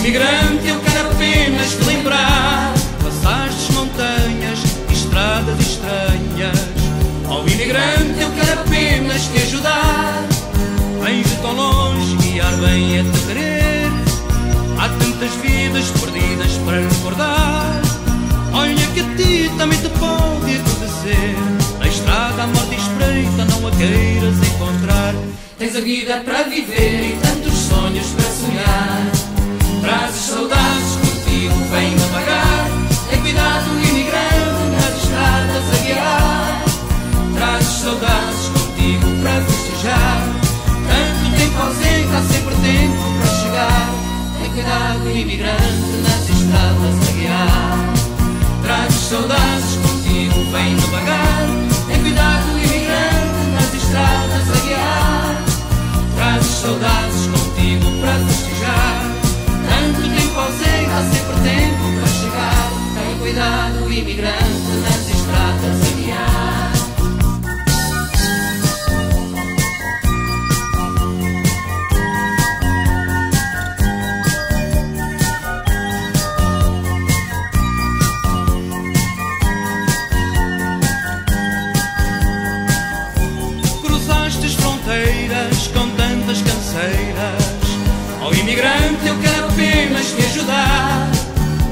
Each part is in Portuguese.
imigrante eu quero apenas te lembrar. Passaste montanhas estradas estranhas. Ao imigrante eu quero apenas te ajudar. Vens de tão longe, guiar bem é te querer. Há tantas vidas perdidas para recordar. Olha que a ti também te pode acontecer. Na estrada a morte espreita, não a queiras encontrar. Tens a vida para viver e tantos sonhos para sonhar Trazes saudades contigo, vem devagar É cuidado imigrante nas estradas a guiar. Trazes saudades contigo para festejar. Tanto tempo ausente, há sempre tempo para chegar. É cuidado imigrante nas estradas a guiar. Trazes saudades contigo, vem devagar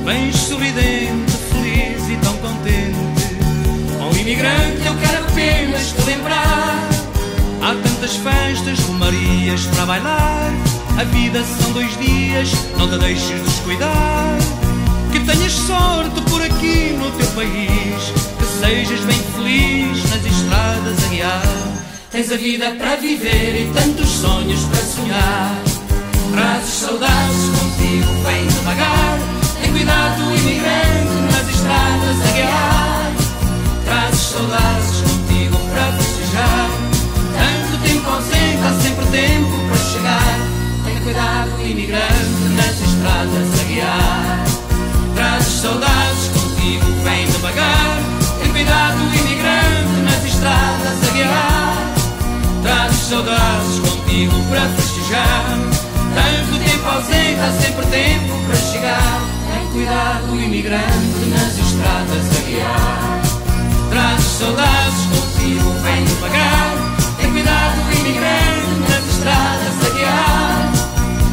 Vens sorridente, feliz e tão contente. Ao imigrante eu quero apenas te lembrar. Há tantas festas, romarias para bailar. A vida são dois dias, não te deixes descuidar. Que tenhas sorte por aqui no teu país. Que sejas bem feliz nas estradas a guiar. Tens a vida para viver e tantos sonhos para sonhar. Saudades contigo para festejar. Tanto tempo ausente, há sempre tempo para chegar. Tem cuidado, imigrante, nas estradas a guiar. Trazes saudades contigo, vem devagar. Tem cuidado, imigrante, nas estradas a guiar.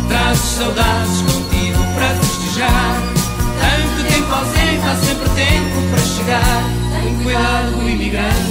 Trazes saudades contigo para festejar. Tanto tempo ausente, há sempre tempo para chegar. Tem cuidado, imigrante,